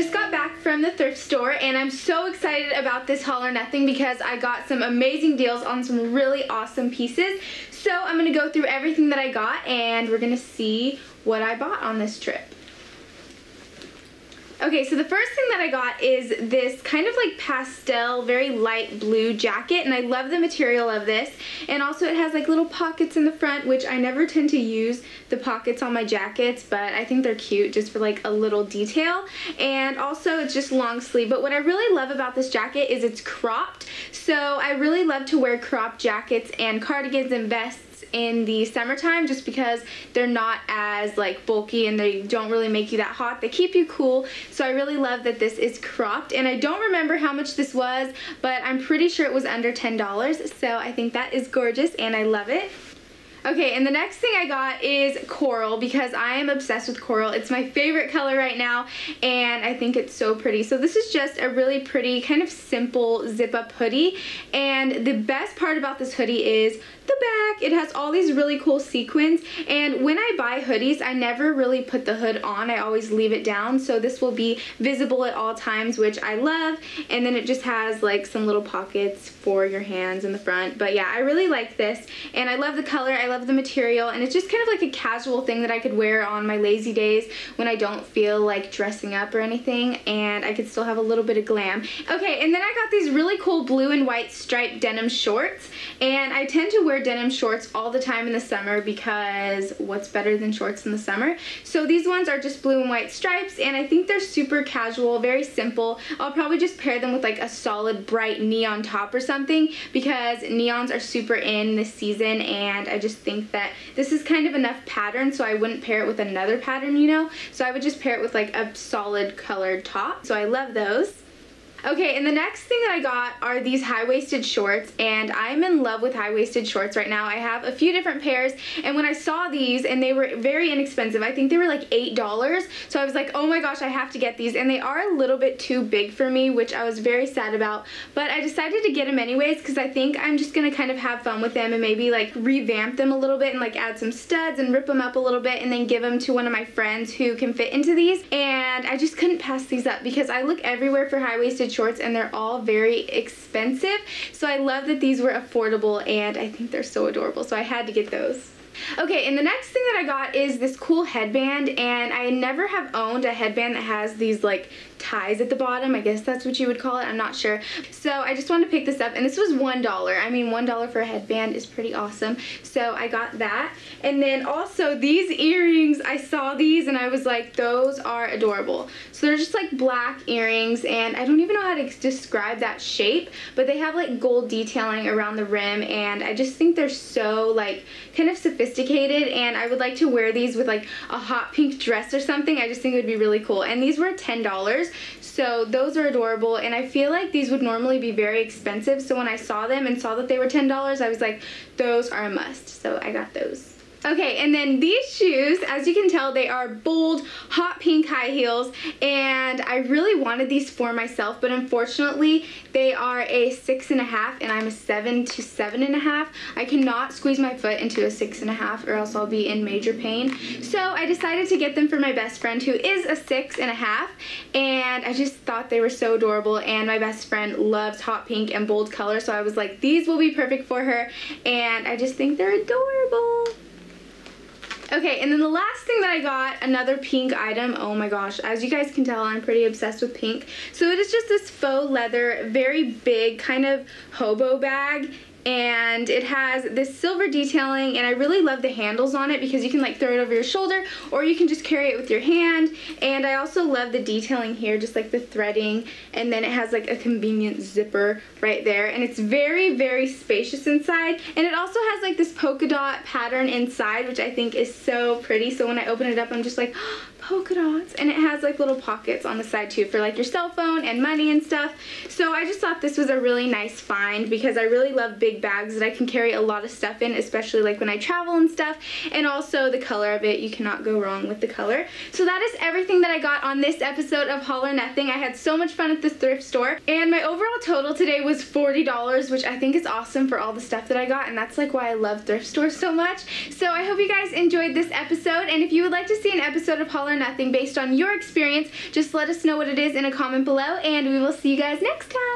just got back from the thrift store and I'm so excited about this haul or nothing because I got some amazing deals on some really awesome pieces. So I'm going to go through everything that I got and we're going to see what I bought on this trip. Okay, so the first thing that I got is this kind of like pastel, very light blue jacket, and I love the material of this. And also it has like little pockets in the front, which I never tend to use the pockets on my jackets, but I think they're cute just for like a little detail. And also it's just long sleeve, but what I really love about this jacket is it's cropped. So I really love to wear cropped jackets and cardigans and vests in the summertime just because they're not as like bulky and they don't really make you that hot. They keep you cool. So I really love that this is cropped and I don't remember how much this was but I'm pretty sure it was under $10 so I think that is gorgeous and I love it. Okay, and the next thing I got is coral because I am obsessed with coral. It's my favorite color right now, and I think it's so pretty. So this is just a really pretty, kind of simple zip-up hoodie, and the best part about this hoodie is the back. It has all these really cool sequins and when I buy hoodies I never really put the hood on. I always leave it down so this will be visible at all times which I love and then it just has like some little pockets for your hands in the front but yeah I really like this and I love the color. I love the material and it's just kind of like a casual thing that I could wear on my lazy days when I don't feel like dressing up or anything and I could still have a little bit of glam. Okay and then I got these really cool blue and white striped denim shorts and I tend to wear denim shorts all the time in the summer because what's better than shorts in the summer? So these ones are just blue and white stripes and I think they're super casual, very simple. I'll probably just pair them with like a solid bright neon top or something because neons are super in this season and I just think that this is kind of enough pattern so I wouldn't pair it with another pattern, you know? So I would just pair it with like a solid colored top. So I love those. Okay, and the next thing that I got are these high-waisted shorts, and I'm in love with high-waisted shorts right now. I have a few different pairs, and when I saw these, and they were very inexpensive, I think they were like $8, so I was like, oh my gosh, I have to get these, and they are a little bit too big for me, which I was very sad about, but I decided to get them anyways, because I think I'm just going to kind of have fun with them and maybe like revamp them a little bit and like add some studs and rip them up a little bit and then give them to one of my friends who can fit into these, and I just couldn't pass these up because I look everywhere for high-waisted shorts and they're all very expensive. So I love that these were affordable and I think they're so adorable. So I had to get those. Okay, and the next thing that I got is this cool headband, and I never have owned a headband that has these, like, ties at the bottom. I guess that's what you would call it. I'm not sure. So I just wanted to pick this up, and this was $1. I mean, $1 for a headband is pretty awesome. So I got that. And then also these earrings, I saw these, and I was like, those are adorable. So they're just, like, black earrings, and I don't even know how to describe that shape, but they have, like, gold detailing around the rim, and I just think they're so, like, kind of sophisticated sophisticated and I would like to wear these with like a hot pink dress or something. I just think it would be really cool. And these were $10. So those are adorable and I feel like these would normally be very expensive. So when I saw them and saw that they were $10, I was like, those are a must. So I got those. Okay, and then these shoes, as you can tell, they are bold, hot pink high heels, and I really wanted these for myself, but unfortunately, they are a six and a half, and I'm a seven to seven and a half. I cannot squeeze my foot into a six and a half, or else I'll be in major pain. So I decided to get them for my best friend, who is a six and a half, and I just thought they were so adorable, and my best friend loves hot pink and bold color, so I was like, these will be perfect for her, and I just think they're adorable. Okay, and then the last thing that I got, another pink item. Oh my gosh, as you guys can tell, I'm pretty obsessed with pink. So it is just this faux leather, very big kind of hobo bag and it has this silver detailing and I really love the handles on it because you can like throw it over your shoulder or you can just carry it with your hand. And I also love the detailing here just like the threading and then it has like a convenient zipper right there. And it's very very spacious inside. And it also has like this polka dot pattern inside which I think is so pretty. So when I open it up I'm just like polka dots and it has like little pockets on the side too for like your cell phone and money and stuff so I just thought this was a really nice find because I really love big bags that I can carry a lot of stuff in, especially like when I travel and stuff. And also the color of it, you cannot go wrong with the color. So that is everything that I got on this episode of Haul or Nothing. I had so much fun at the thrift store. And my overall total today was $40, which I think is awesome for all the stuff that I got. And that's like why I love thrift stores so much. So I hope you guys enjoyed this episode. And if you would like to see an episode of Haul or Nothing based on your experience, just let us know what it is in a comment below. And we will see you guys next time.